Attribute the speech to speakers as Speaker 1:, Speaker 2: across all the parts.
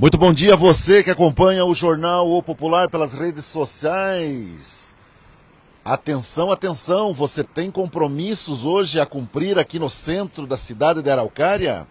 Speaker 1: Muito bom dia a você que acompanha o Jornal O Popular pelas redes sociais. Atenção, atenção, você tem compromissos hoje a cumprir aqui no centro da cidade de Araucária?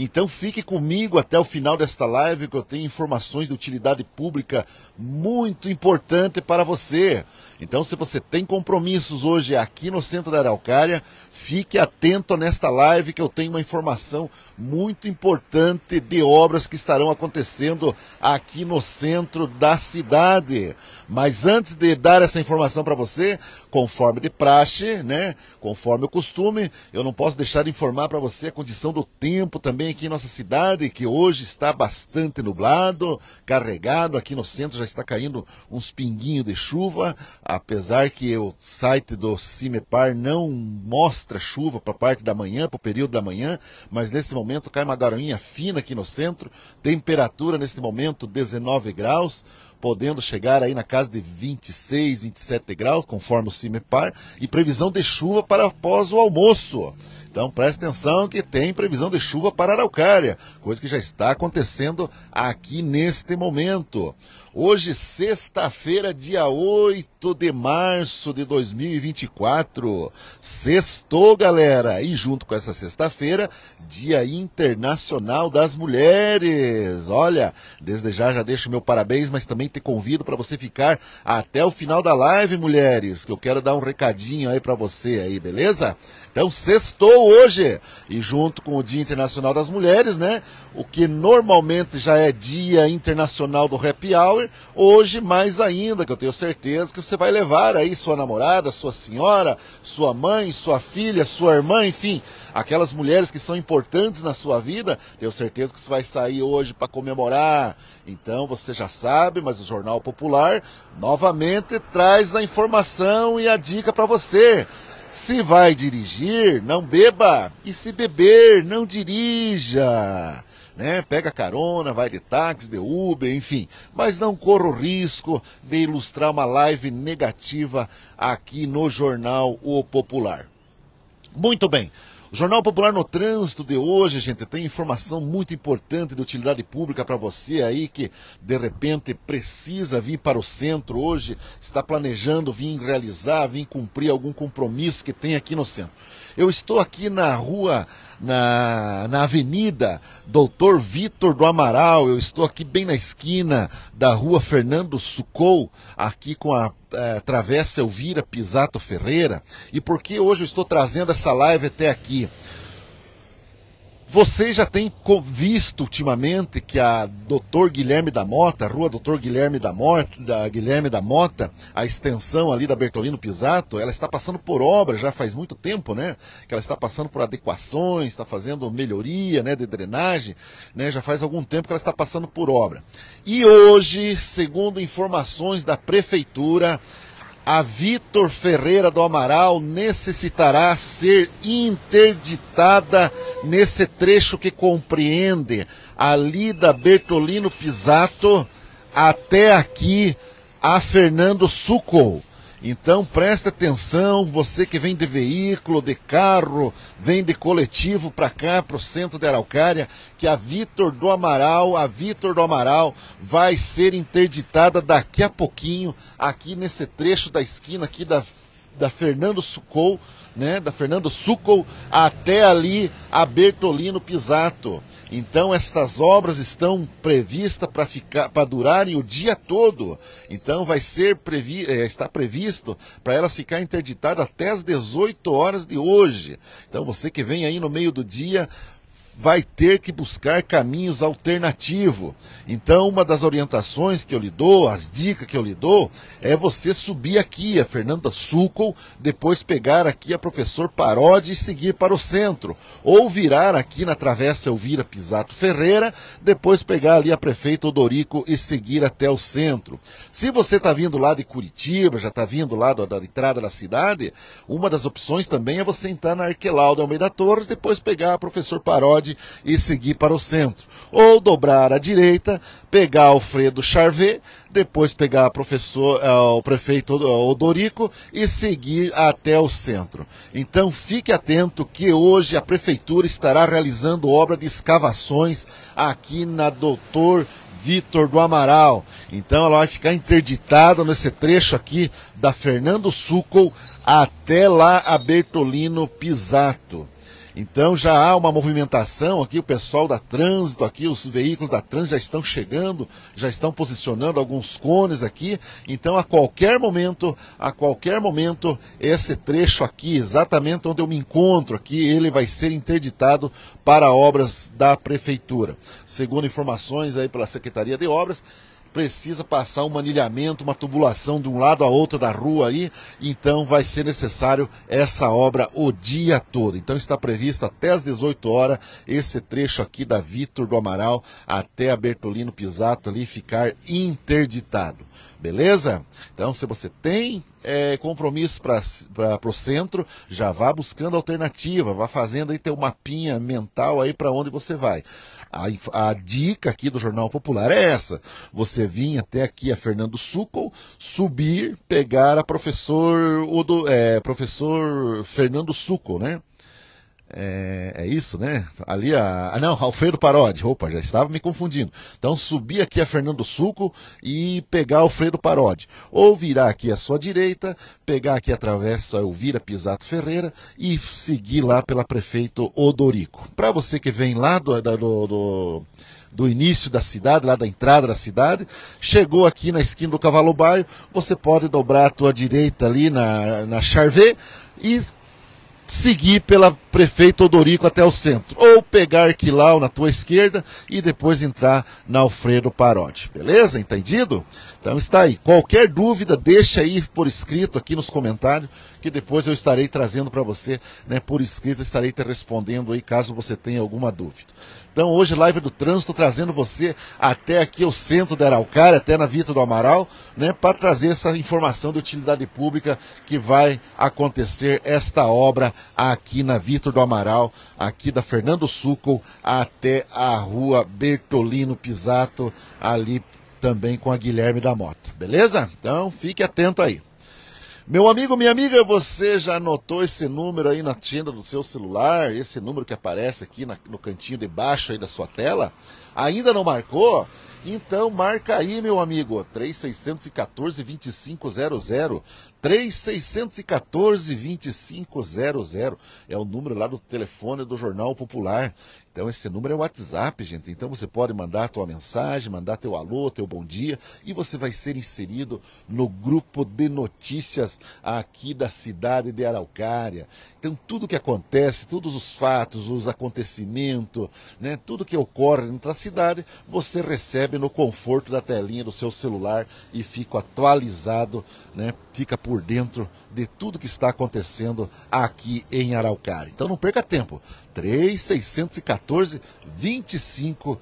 Speaker 1: Então fique comigo até o final desta live que eu tenho informações de utilidade pública muito importante para você. Então se você tem compromissos hoje aqui no centro da Araucária, fique atento nesta live que eu tenho uma informação muito importante de obras que estarão acontecendo aqui no centro da cidade. Mas antes de dar essa informação para você, conforme de praxe, né, conforme o costume, eu não posso deixar de informar para você a condição do tempo também aqui em nossa cidade, que hoje está bastante nublado, carregado. Aqui no centro já está caindo uns pinguinhos de chuva, apesar que o site do CIMEPAR não mostra chuva para a parte da manhã, para o período da manhã, mas nesse momento cai uma garoinha fina aqui no centro. Temperatura nesse momento 19 graus podendo chegar aí na casa de 26, 27 graus, conforme o CIMEPAR, e previsão de chuva para após o almoço. Então preste atenção que tem previsão de chuva para Araucária, coisa que já está acontecendo aqui neste momento. Hoje, sexta-feira, dia 8 de março de 2024. Sextou, galera! E junto com essa sexta-feira, Dia Internacional das Mulheres. Olha, desde já já deixo meu parabéns, mas também te convido para você ficar até o final da live, mulheres, que eu quero dar um recadinho aí para você aí, beleza? Então, sextou hoje. E junto com o Dia Internacional das Mulheres, né? O que normalmente já é Dia Internacional do Happy Hour, hoje mais ainda, que eu tenho certeza que você vai levar aí sua namorada, sua senhora, sua mãe, sua filha, sua irmã, enfim, aquelas mulheres que são importantes na sua vida, tenho certeza que você vai sair hoje para comemorar. Então você já sabe, mas o Jornal Popular novamente traz a informação e a dica para você. Se vai dirigir, não beba. E se beber, não dirija né? Pega carona, vai de táxi, de Uber, enfim. Mas não corra o risco de ilustrar uma live negativa aqui no jornal O Popular. Muito bem. O Jornal Popular no Trânsito de hoje, gente, tem informação muito importante de utilidade pública para você aí que de repente precisa vir para o centro hoje, está planejando vir realizar, vir cumprir algum compromisso que tem aqui no centro. Eu estou aqui na rua, na, na Avenida Doutor Vitor do Amaral, eu estou aqui bem na esquina da rua Fernando Sucou, aqui com a é, Travessa Elvira Pisato Ferreira. E por que hoje eu estou trazendo essa live até aqui? Vocês já têm visto ultimamente que a Doutor Guilherme da Mota, a rua Doutor Guilherme da, Mota, da Guilherme da Mota, a extensão ali da Bertolino Pisato, ela está passando por obra já faz muito tempo, né? Que ela está passando por adequações, está fazendo melhoria, né, de drenagem, né? Já faz algum tempo que ela está passando por obra. E hoje, segundo informações da prefeitura, a Vitor Ferreira do Amaral necessitará ser interditada nesse trecho que compreende ali da Bertolino Pisato até aqui a Fernando Sucol. Então preste atenção, você que vem de veículo, de carro, vem de coletivo para cá, para o centro de Araucária, que a Vitor do Amaral, a Vitor do Amaral vai ser interditada daqui a pouquinho, aqui nesse trecho da esquina aqui da, da Fernando Sucou, né, da Fernando Succo até ali a Bertolino Pisato. Então estas obras estão previstas para ficar para durarem o dia todo. Então vai ser previ, é, está previsto para elas ficar interditadas até as 18 horas de hoje. Então você que vem aí no meio do dia vai ter que buscar caminhos alternativos. Então, uma das orientações que eu lhe dou, as dicas que eu lhe dou, é você subir aqui a Fernanda Sucol, depois pegar aqui a professor Parodi e seguir para o centro. Ou virar aqui na Travessa Elvira Pisato Ferreira, depois pegar ali a Prefeito Odorico e seguir até o centro. Se você está vindo lá de Curitiba, já está vindo lá da, da entrada da cidade, uma das opções também é você entrar na Arquelau Almeida Torres, depois pegar a professor Parodi e seguir para o centro. Ou dobrar à direita, pegar Alfredo Charvet, depois pegar professor, uh, o prefeito Odorico e seguir até o centro. Então fique atento que hoje a prefeitura estará realizando obra de escavações aqui na Doutor Vitor do Amaral. Então ela vai ficar interditada nesse trecho aqui da Fernando Succo até lá a Bertolino Pisato. Então já há uma movimentação aqui, o pessoal da trânsito aqui, os veículos da trânsito já estão chegando, já estão posicionando alguns cones aqui. Então a qualquer momento, a qualquer momento, esse trecho aqui, exatamente onde eu me encontro aqui, ele vai ser interditado para obras da prefeitura. Segundo informações aí pela Secretaria de Obras, precisa passar um manilhamento, uma tubulação de um lado a outro da rua aí, então vai ser necessário essa obra o dia todo. Então está previsto até às 18 horas esse trecho aqui da Vitor do Amaral até a Bertolino Pisato ali ficar interditado. Beleza? Então, se você tem é, compromisso para o centro, já vá buscando alternativa, vá fazendo aí teu mapinha mental aí para onde você vai. A, a, dica aqui do Jornal Popular é essa: você vir até aqui a Fernando Succo, subir, pegar a professor, Odo, é, professor Fernando Succo, né? É, é, isso, né? Ali a. Ah, não, Alfredo Parodi. Opa, já estava me confundindo. Então subir aqui a Fernando Suco e pegar Alfredo Parodi. Ou virar aqui à sua direita, pegar aqui a travessa Elvira Pisato Ferreira e seguir lá pela prefeito Odorico. Para você que vem lá do, do, do do início da cidade, lá da entrada da cidade, chegou aqui na esquina do Cavalo Baio, você pode dobrar a tua direita ali na, na Charvet e seguir pela prefeito Odorico até o centro. Ou pegar Quilau na tua esquerda e depois entrar na Alfredo Parodi. Beleza? Entendido? Então está aí. Qualquer dúvida, deixa aí por escrito aqui nos comentários, que depois eu estarei trazendo para você, né, por escrito, estarei te respondendo aí caso você tenha alguma dúvida. Então hoje live do trânsito trazendo você até aqui o centro da Araucária, até na Vita do Amaral, né, para trazer essa informação de utilidade pública que vai acontecer esta obra aqui na Vitor do Amaral, aqui da Fernando Succo até a rua Bertolino Pisato, ali também com a Guilherme da Mota. Beleza? Então fique atento aí. Meu amigo, minha amiga, você já anotou esse número aí na tenda do seu celular? Esse número que aparece aqui na, no cantinho de baixo aí da sua tela? Ainda não marcou? Então marca aí, meu amigo, 3614 2500. 3614 2500 é o número lá do telefone do Jornal Popular. Então esse número é o WhatsApp, gente. Então você pode mandar a tua mensagem, mandar teu alô, teu bom dia e você vai ser inserido no grupo de notícias aqui da cidade de Araucária. Então tudo que acontece, todos os fatos, os acontecimentos, né, tudo que ocorre da cidade, você recebe no conforto da telinha do seu celular e fica atualizado, né, fica dentro de tudo que está acontecendo aqui em Araucária. Então não perca tempo. 3614 2500.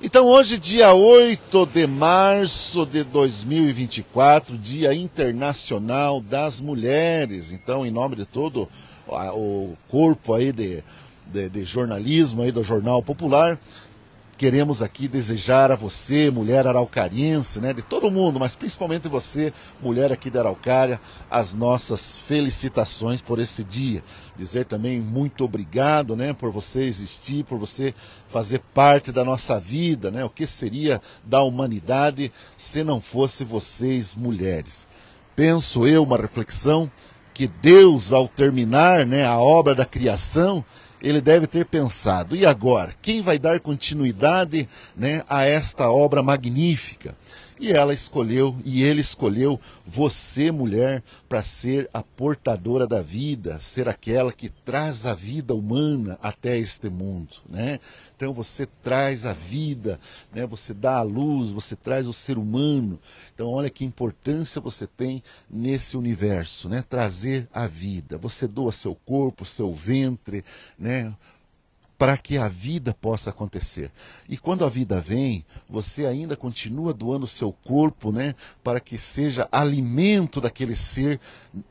Speaker 1: Então hoje, dia 8 de março de 2024, Dia Internacional das Mulheres. Então, em nome de todo o corpo aí de, de, de jornalismo aí do Jornal Popular, queremos aqui desejar a você, mulher araucariense, né, de todo mundo, mas principalmente você, mulher aqui da Araucária, as nossas felicitações por esse dia. Dizer também muito obrigado, né, por você existir, por você fazer parte da nossa vida, né? O que seria da humanidade se não fosse vocês mulheres? Penso eu uma reflexão que Deus ao terminar, né, a obra da criação, ele deve ter pensado: e agora? Quem vai dar continuidade né, a esta obra magnífica? E ela escolheu, e ele escolheu você, mulher, para ser a portadora da vida, ser aquela que traz a vida humana até este mundo, né? Então você traz a vida, né? Você dá a luz, você traz o ser humano. Então olha que importância você tem nesse universo, né? Trazer a vida. Você doa seu corpo, seu ventre, né? Para que a vida possa acontecer. E quando a vida vem, você ainda continua doando seu corpo, né, para que seja alimento daquele ser,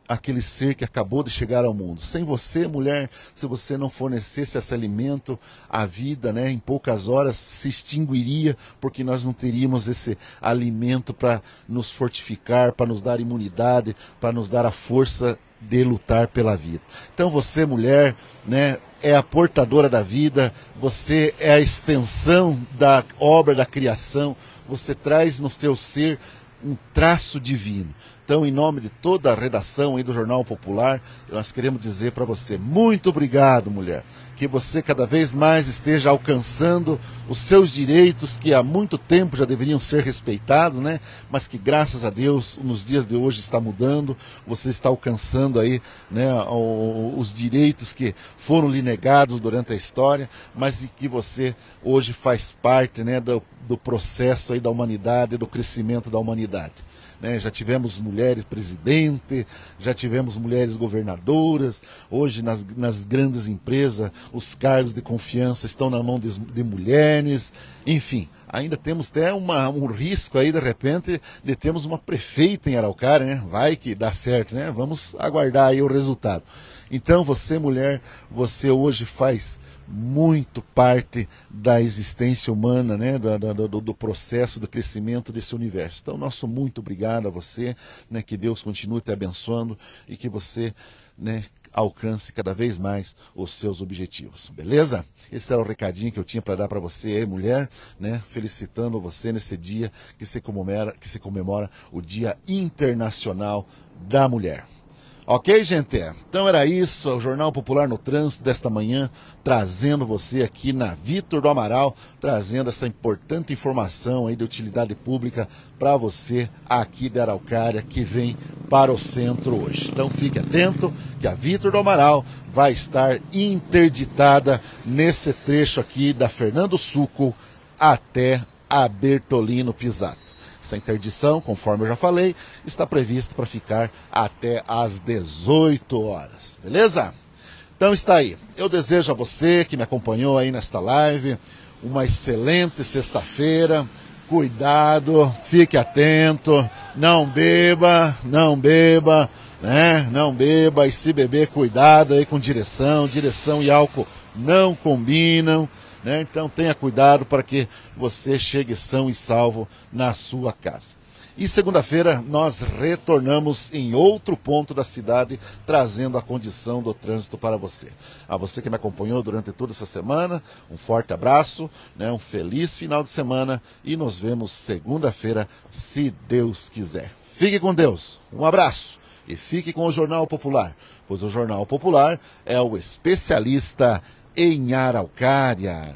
Speaker 1: aquele ser que acabou de chegar ao mundo. Sem você, mulher, se você não fornecesse esse alimento, a vida, né, em poucas horas se extinguiria, porque nós não teríamos esse alimento para nos fortificar, para nos dar imunidade, para nos dar a força de lutar pela vida. Então você, mulher, né, é a portadora da vida, você é a extensão da obra da criação, você traz no seu ser um traço divino. Então, em nome de toda a redação aí do Jornal Popular, nós queremos dizer para você, muito obrigado, mulher. Que você cada vez mais esteja alcançando os seus direitos que há muito tempo já deveriam ser respeitados, né? Mas que graças a Deus, nos dias de hoje está mudando. Você está alcançando aí, né, os direitos que foram lhe negados durante a história, mas que você hoje faz parte, né, do, do processo aí da humanidade, do crescimento da humanidade. Né? Já tivemos mulheres presidente, já tivemos mulheres governadoras, hoje nas, nas grandes empresas os cargos de confiança estão na mão de, de mulheres, enfim, ainda temos até uma, um risco aí de repente de termos uma prefeita em Araucária, né? Vai que dá certo, né? Vamos aguardar aí o resultado. Então você mulher, você hoje faz muito parte da existência humana, né, do, do, do, processo do crescimento desse universo. Então, nosso muito obrigado a você, né, que Deus continue te abençoando e que você né, alcance cada vez mais os seus objetivos. Beleza? Esse era o recadinho que eu tinha para dar para você mulher, né? Felicitando você nesse dia que se comemora, que se comemora o Dia Internacional da Mulher. Ok, gente? Então era isso, o Jornal Popular no Trânsito desta manhã, trazendo você aqui na Vitor do Amaral, trazendo essa importante informação aí de utilidade pública para você aqui da Araucária que vem para o centro hoje. Então fique atento que a Vitor do Amaral vai estar interditada nesse trecho aqui da Fernando Suco até a Bertolino Pisato. Essa interdição, conforme eu já falei, está prevista para ficar até às 18 horas. Beleza? Então está aí. Eu desejo a você que me acompanhou aí nesta live uma excelente sexta-feira. Cuidado, fique atento, não beba, não beba, né? Não beba e se beber, cuidado aí com direção. Direção e álcool não combinam. Né? Então tenha cuidado para que você chegue são e salvo na sua casa. E segunda-feira nós retornamos em outro ponto da cidade, trazendo a condição do trânsito para você. A você que me acompanhou durante toda essa semana, um forte abraço, né, um feliz final de semana e nos vemos segunda-feira, se Deus quiser. Fique com Deus, um abraço e fique com o Jornal Popular, pois o Jornal Popular é o especialista em Araucária.